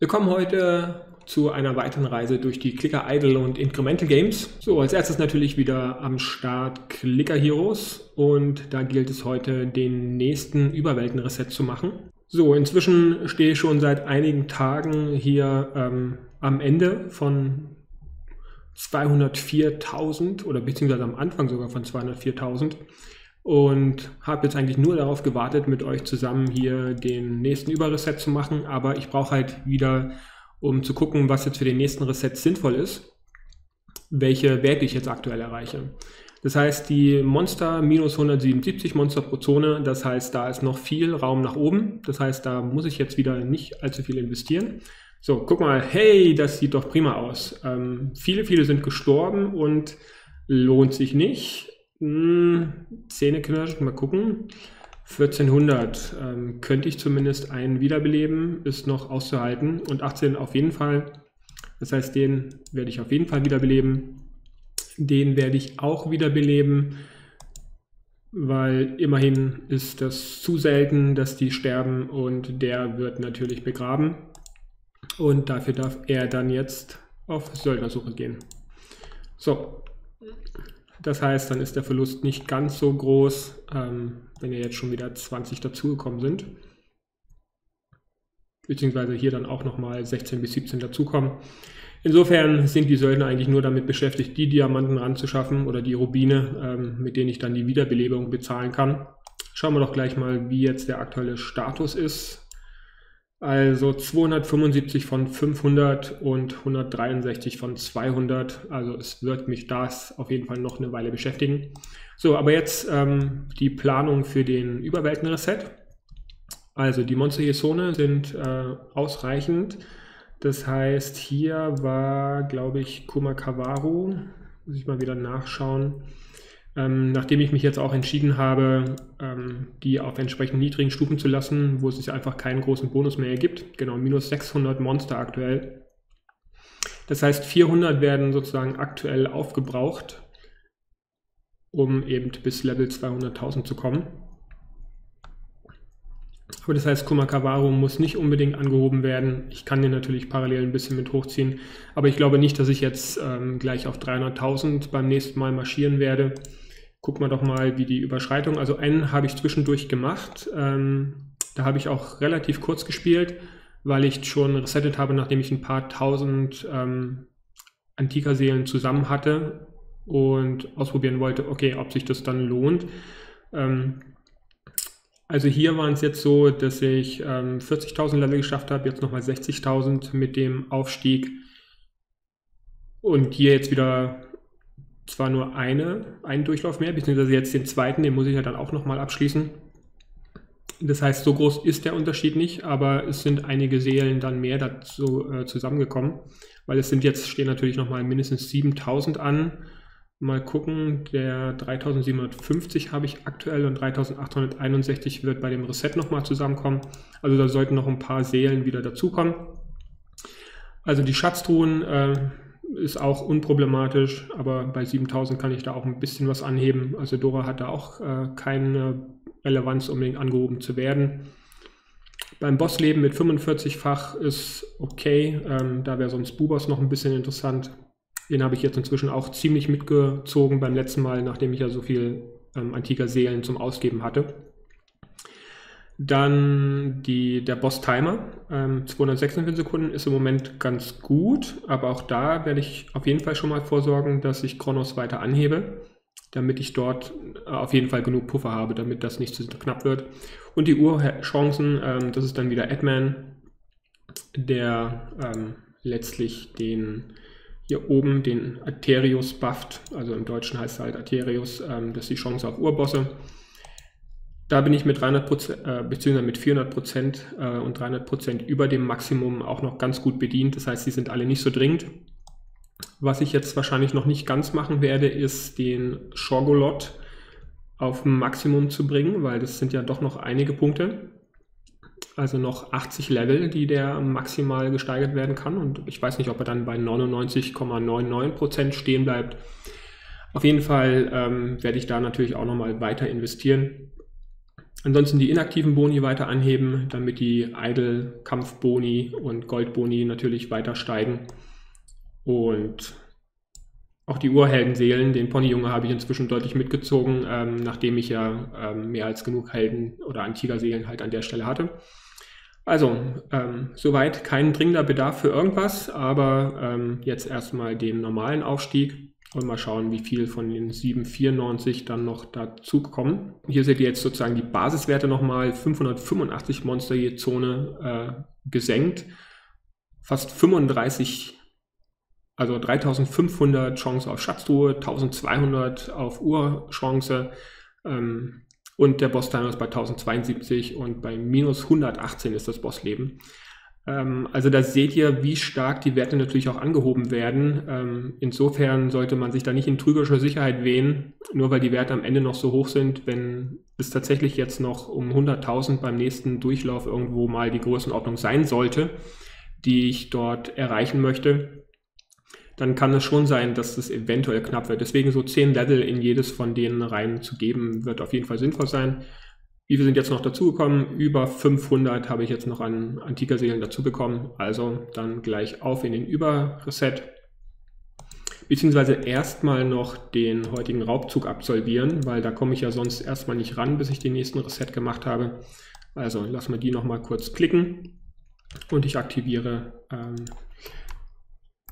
Willkommen heute zu einer weiteren Reise durch die Clicker Idle und Incremental Games. So, als erstes natürlich wieder am Start Clicker Heroes und da gilt es heute den nächsten Überwelten-Reset zu machen. So, inzwischen stehe ich schon seit einigen Tagen hier ähm, am Ende von 204.000 oder beziehungsweise am Anfang sogar von 204.000 und habe jetzt eigentlich nur darauf gewartet, mit euch zusammen hier den nächsten Überreset zu machen. Aber ich brauche halt wieder, um zu gucken, was jetzt für den nächsten Reset sinnvoll ist, welche Werte ich jetzt aktuell erreiche. Das heißt, die Monster minus 177 Monster pro Zone, das heißt, da ist noch viel Raum nach oben. Das heißt, da muss ich jetzt wieder nicht allzu viel investieren. So, guck mal, hey, das sieht doch prima aus. Ähm, viele, viele sind gestorben und lohnt sich nicht. Hm, Zähneknirschen, mal gucken. 1400 ähm, könnte ich zumindest einen wiederbeleben, ist noch auszuhalten. Und 18 auf jeden Fall. Das heißt, den werde ich auf jeden Fall wiederbeleben. Den werde ich auch wiederbeleben, weil immerhin ist das zu selten, dass die sterben und der wird natürlich begraben. Und dafür darf er dann jetzt auf Söldnersuche gehen. So, das heißt, dann ist der Verlust nicht ganz so groß, ähm, wenn ja jetzt schon wieder 20 dazugekommen sind. Beziehungsweise hier dann auch nochmal 16 bis 17 dazukommen. Insofern sind die Söldner eigentlich nur damit beschäftigt, die Diamanten ranzuschaffen oder die Rubine, ähm, mit denen ich dann die Wiederbelebung bezahlen kann. Schauen wir doch gleich mal, wie jetzt der aktuelle Status ist. Also 275 von 500 und 163 von 200. Also es wird mich das auf jeden Fall noch eine Weile beschäftigen. So, aber jetzt ähm, die Planung für den Überwelten-Reset. Also die Monster hier Zone sind äh, ausreichend. Das heißt, hier war, glaube ich, Kumakawaru. Muss ich mal wieder nachschauen. Ähm, nachdem ich mich jetzt auch entschieden habe, ähm, die auf entsprechend niedrigen Stufen zu lassen, wo es sich einfach keinen großen Bonus mehr ergibt. Genau, minus 600 Monster aktuell. Das heißt, 400 werden sozusagen aktuell aufgebraucht, um eben bis Level 200.000 zu kommen. Aber das heißt, Kumakawaru muss nicht unbedingt angehoben werden. Ich kann den natürlich parallel ein bisschen mit hochziehen. Aber ich glaube nicht, dass ich jetzt ähm, gleich auf 300.000 beim nächsten Mal marschieren werde. Gucken wir doch mal, wie die Überschreitung, also einen habe ich zwischendurch gemacht. Ähm, da habe ich auch relativ kurz gespielt, weil ich schon resettet habe, nachdem ich ein paar tausend ähm, Antika-Seelen zusammen hatte und ausprobieren wollte, okay, ob sich das dann lohnt. Ähm, also hier waren es jetzt so, dass ich ähm, 40.000 Level geschafft habe, jetzt nochmal 60.000 mit dem Aufstieg und hier jetzt wieder zwar nur eine, einen Durchlauf mehr, beziehungsweise jetzt den zweiten, den muss ich ja dann auch nochmal abschließen. Das heißt, so groß ist der Unterschied nicht, aber es sind einige Seelen dann mehr dazu äh, zusammengekommen, weil es sind jetzt, stehen natürlich nochmal mindestens 7000 an. Mal gucken, der 3750 habe ich aktuell und 3861 wird bei dem Reset nochmal zusammenkommen. Also da sollten noch ein paar Seelen wieder dazukommen. Also die Schatztruhen äh, ist auch unproblematisch, aber bei 7000 kann ich da auch ein bisschen was anheben. Also Dora hat da auch äh, keine Relevanz, unbedingt angehoben zu werden. Beim Bossleben mit 45-fach ist okay, ähm, da wäre sonst Bubas noch ein bisschen interessant. Den habe ich jetzt inzwischen auch ziemlich mitgezogen beim letzten Mal, nachdem ich ja so viel ähm, antiker Seelen zum Ausgeben hatte. Dann die, der Boss Timer, ähm, 246 Sekunden ist im Moment ganz gut, aber auch da werde ich auf jeden Fall schon mal vorsorgen, dass ich Kronos weiter anhebe, damit ich dort äh, auf jeden Fall genug Puffer habe, damit das nicht zu knapp wird. Und die Urchancen, ähm, das ist dann wieder Adman, der ähm, letztlich den hier oben den Arterius bufft, also im Deutschen heißt es halt Arterius, ähm, das ist die Chance auf Urbosse. Da bin ich mit 300 Prozent, äh, mit 400 Prozent äh, und 300 Prozent über dem Maximum auch noch ganz gut bedient. Das heißt, sie sind alle nicht so dringend. Was ich jetzt wahrscheinlich noch nicht ganz machen werde, ist den Schorgolot auf Maximum zu bringen, weil das sind ja doch noch einige Punkte. Also noch 80 Level, die der maximal gesteigert werden kann. Und ich weiß nicht, ob er dann bei 99,99 Prozent stehen bleibt. Auf jeden Fall ähm, werde ich da natürlich auch nochmal weiter investieren Ansonsten die inaktiven Boni weiter anheben, damit die Idle Kampfboni und Goldboni natürlich weiter steigen. Und auch die Urheldenseelen, den Ponyjunge habe ich inzwischen deutlich mitgezogen, ähm, nachdem ich ja ähm, mehr als genug Helden oder Antigerseelen halt an der Stelle hatte. Also, ähm, soweit kein dringender Bedarf für irgendwas, aber ähm, jetzt erstmal den normalen Aufstieg und mal schauen, wie viel von den 794 dann noch dazu kommen. Hier seht ihr jetzt sozusagen die Basiswerte nochmal, 585 Monster je Zone äh, gesenkt, fast 35, also 3500 Chance auf Schatztruhe, 1200 auf Urchance, ähm, und der Boss-Timer ist bei 1072 und bei minus 118 ist das Bossleben. Ähm, also da seht ihr, wie stark die Werte natürlich auch angehoben werden. Ähm, insofern sollte man sich da nicht in trügerischer Sicherheit wehen, nur weil die Werte am Ende noch so hoch sind. Wenn es tatsächlich jetzt noch um 100.000 beim nächsten Durchlauf irgendwo mal die Größenordnung sein sollte, die ich dort erreichen möchte, dann kann es schon sein, dass das eventuell knapp wird. Deswegen so 10 Level in jedes von denen rein zu geben, wird auf jeden Fall sinnvoll sein. Wie viel sind jetzt noch dazugekommen? Über 500 habe ich jetzt noch an antiker Seelen dazu bekommen. Also dann gleich auf in den Überreset. Beziehungsweise erstmal noch den heutigen Raubzug absolvieren, weil da komme ich ja sonst erstmal nicht ran, bis ich den nächsten Reset gemacht habe. Also lassen wir die nochmal kurz klicken und ich aktiviere. Ähm,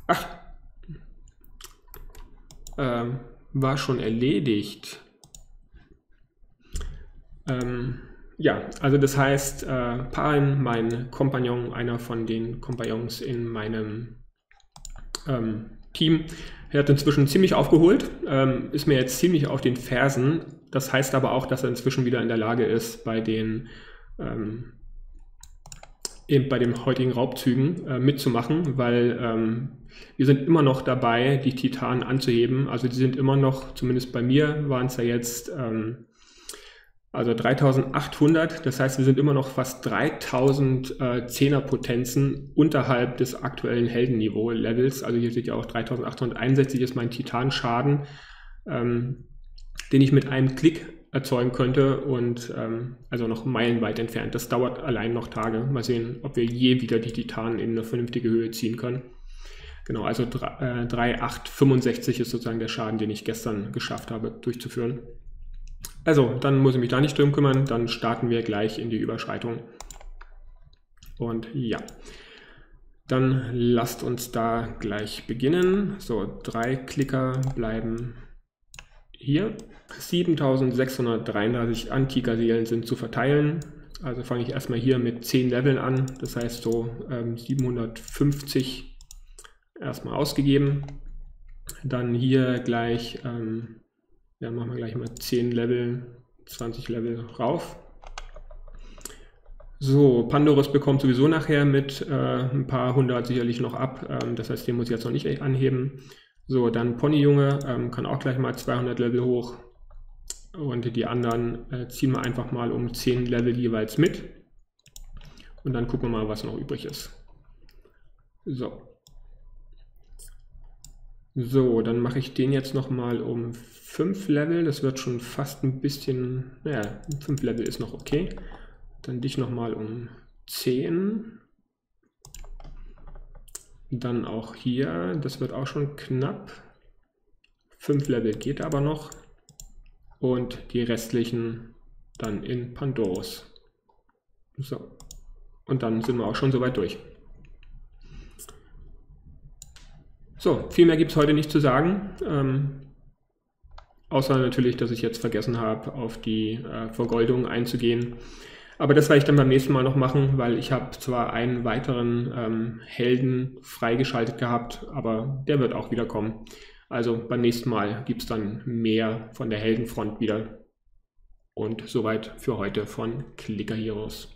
ach, ähm, war schon erledigt. Ähm, ja, also das heißt, äh, Parin, mein Kompagnon, einer von den Kompagnons in meinem ähm, Team, er hat inzwischen ziemlich aufgeholt, ähm, ist mir jetzt ziemlich auf den Fersen. Das heißt aber auch, dass er inzwischen wieder in der Lage ist, bei den ähm, eben bei den heutigen Raubzügen äh, mitzumachen, weil ähm, wir sind immer noch dabei, die Titanen anzuheben. Also die sind immer noch, zumindest bei mir waren es ja jetzt ähm, also 3800. Das heißt, wir sind immer noch fast 3000 äh, Zehnerpotenzen unterhalb des aktuellen Heldenniveau-Levels. Also hier steht ja auch 3861 ist mein Titanschaden, ähm, den ich mit einem Klick erzeugen könnte und ähm, also noch meilenweit entfernt. Das dauert allein noch Tage. Mal sehen, ob wir je wieder die Titanen in eine vernünftige Höhe ziehen können. Genau, also 3,865 äh, ist sozusagen der Schaden, den ich gestern geschafft habe durchzuführen. Also, dann muss ich mich da nicht drum kümmern, dann starten wir gleich in die Überschreitung. Und ja, dann lasst uns da gleich beginnen. So, drei Klicker bleiben hier 7633 Antiker-Seelen sind zu verteilen. Also fange ich erstmal hier mit 10 Leveln an. Das heißt so ähm, 750 erstmal ausgegeben. Dann hier gleich, ähm, ja, machen wir gleich mal 10 Level, 20 Level rauf. So, Pandoros bekommt sowieso nachher mit äh, ein paar hundert sicherlich noch ab. Ähm, das heißt, den muss ich jetzt noch nicht anheben. So, dann Ponyjunge ähm, kann auch gleich mal 200 Level hoch. Und die anderen äh, ziehen wir einfach mal um 10 Level jeweils mit. Und dann gucken wir mal, was noch übrig ist. So. So, dann mache ich den jetzt nochmal um 5 Level. Das wird schon fast ein bisschen, naja, 5 Level ist noch okay. Dann dich nochmal um 10. Dann auch hier, das wird auch schon knapp. 5 Level geht aber noch. Und die restlichen dann in Pandoros. So. Und dann sind wir auch schon soweit durch. So, viel mehr gibt es heute nicht zu sagen. Ähm, außer natürlich, dass ich jetzt vergessen habe, auf die äh, Vergoldung einzugehen. Aber das werde ich dann beim nächsten Mal noch machen, weil ich habe zwar einen weiteren ähm, Helden freigeschaltet gehabt, aber der wird auch wieder kommen. Also beim nächsten Mal gibt es dann mehr von der Heldenfront wieder. Und soweit für heute von Clicker Heroes.